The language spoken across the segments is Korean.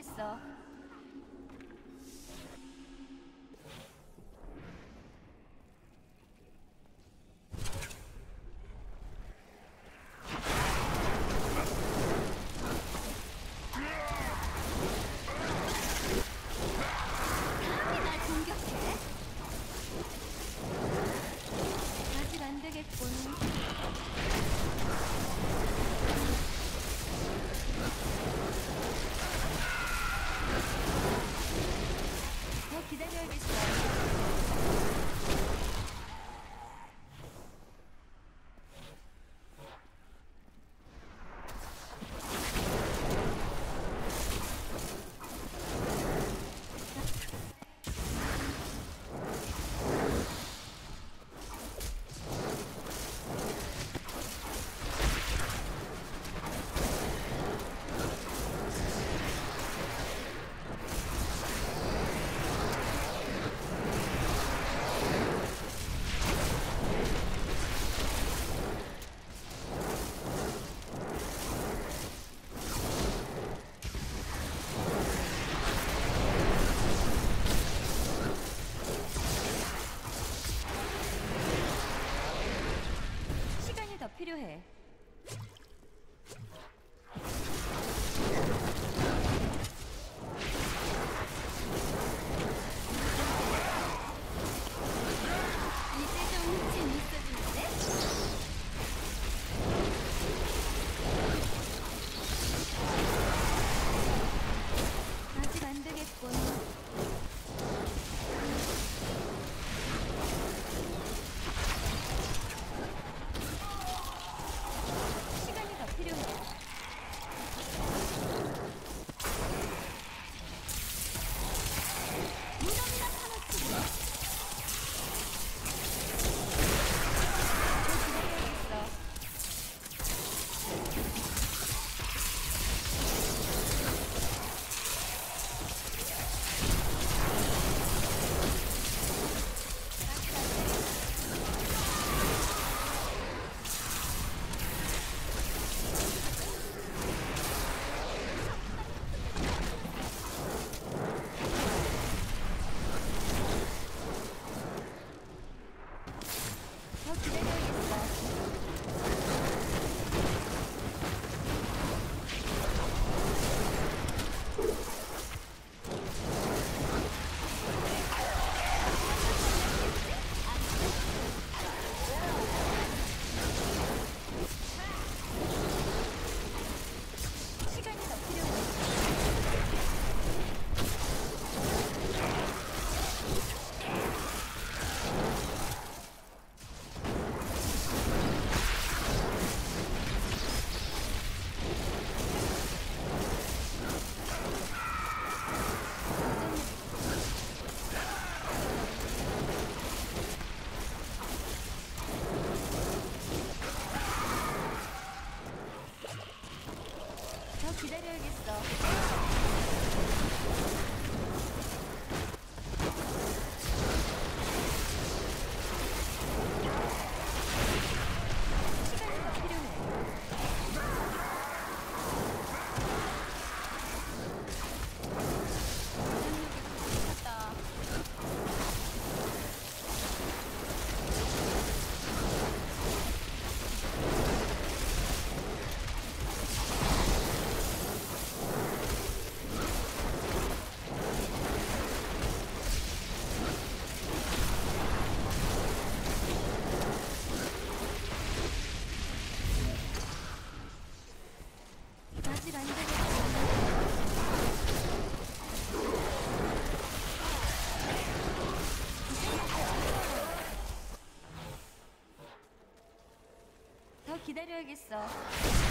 알겠어. 더 기다려야겠어.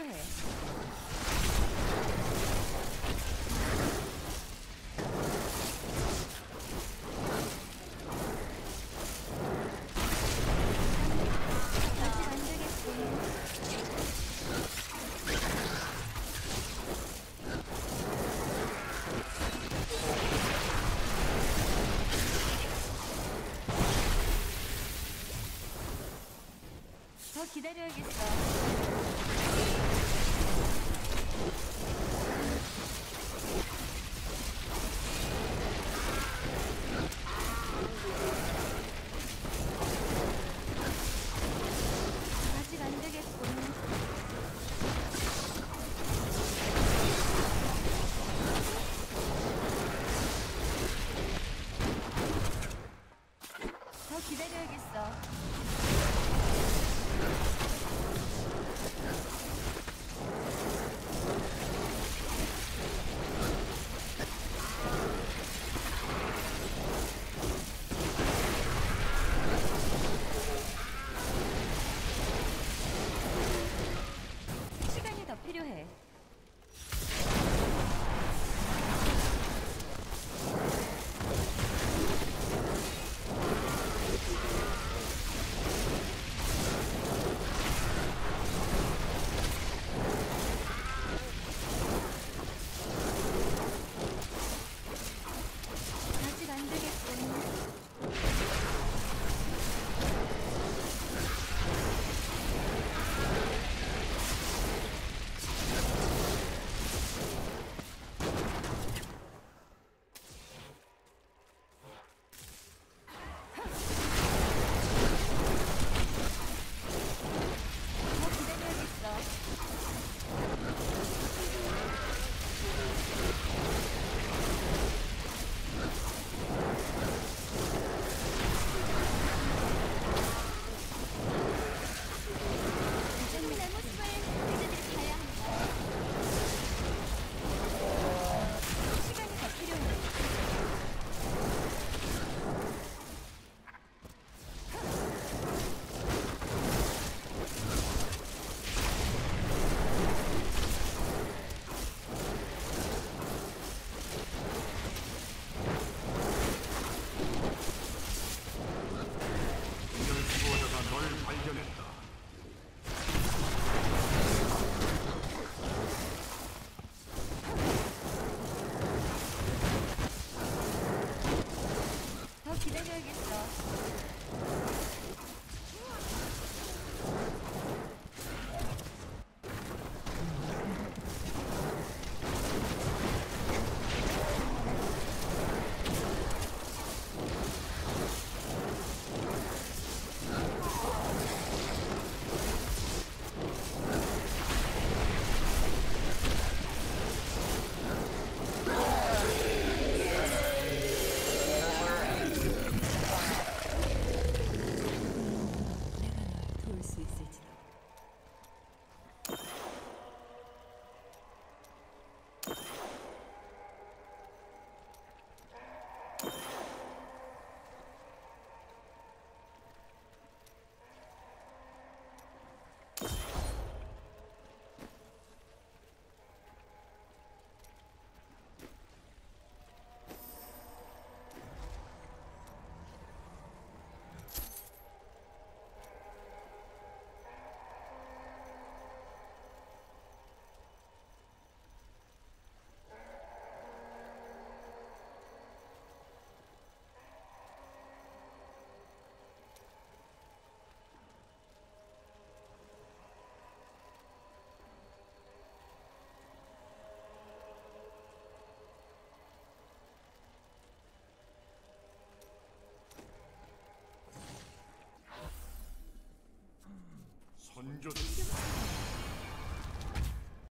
필요해. 기다려야겠어. Thank you.